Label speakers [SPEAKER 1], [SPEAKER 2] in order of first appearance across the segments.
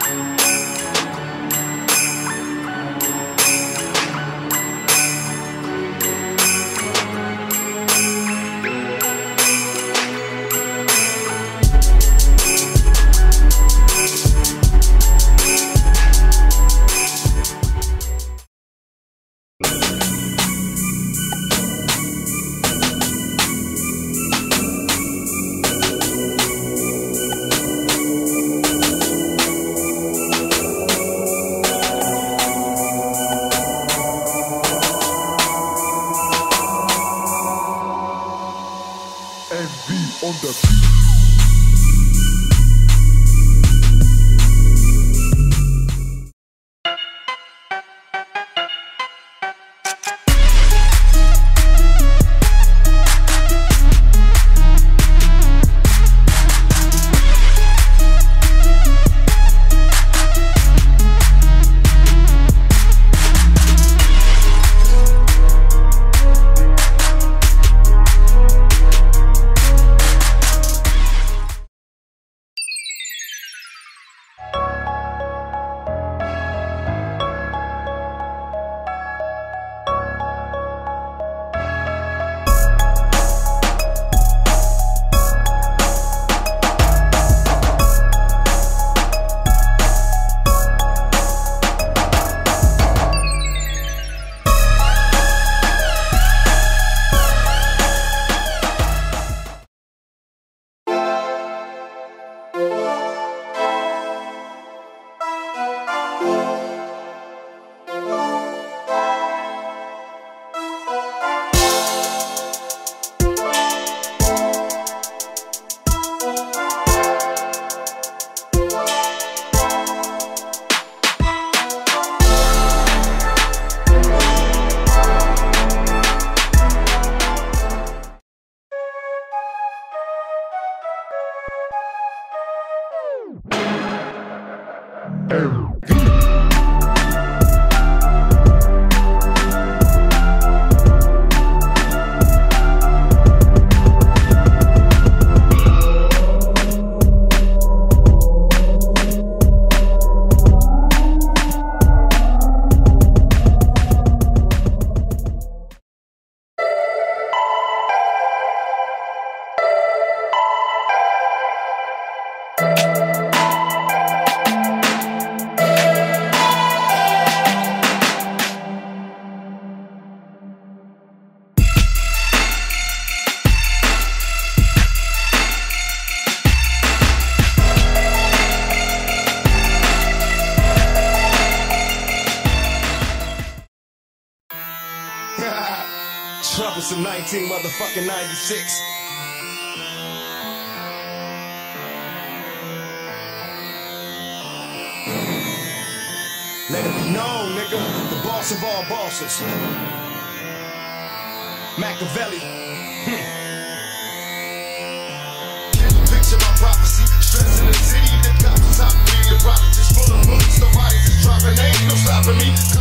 [SPEAKER 1] Bye. MV on the beat. Boom.
[SPEAKER 2] Troublesome 19 motherfucking 96. Let it be known, nigga, the boss of all bosses. Machiavelli. Hmm. Picture my prophecy, stressing the city, the cops top me. The prophets is full of bullets, the bodies is dropping, ain't no stopping me.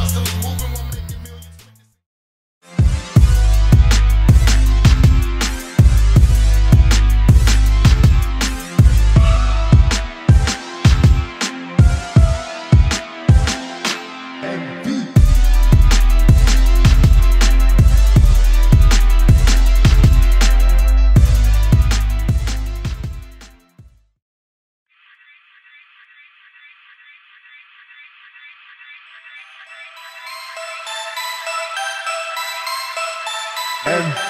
[SPEAKER 1] M.